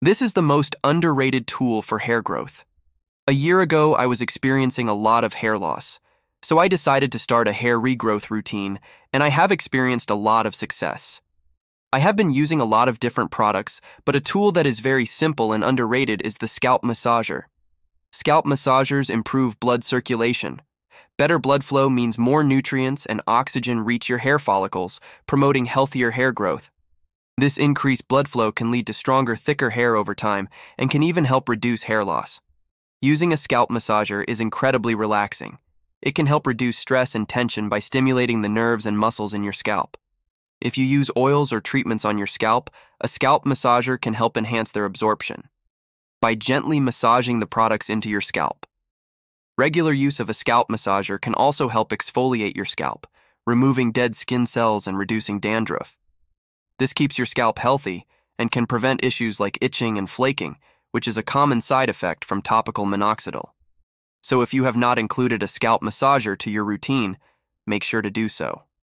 This is the most underrated tool for hair growth. A year ago, I was experiencing a lot of hair loss, so I decided to start a hair regrowth routine, and I have experienced a lot of success. I have been using a lot of different products, but a tool that is very simple and underrated is the scalp massager. Scalp massagers improve blood circulation. Better blood flow means more nutrients and oxygen reach your hair follicles, promoting healthier hair growth. This increased blood flow can lead to stronger, thicker hair over time and can even help reduce hair loss. Using a scalp massager is incredibly relaxing. It can help reduce stress and tension by stimulating the nerves and muscles in your scalp. If you use oils or treatments on your scalp, a scalp massager can help enhance their absorption by gently massaging the products into your scalp. Regular use of a scalp massager can also help exfoliate your scalp, removing dead skin cells and reducing dandruff. This keeps your scalp healthy and can prevent issues like itching and flaking, which is a common side effect from topical minoxidil. So if you have not included a scalp massager to your routine, make sure to do so.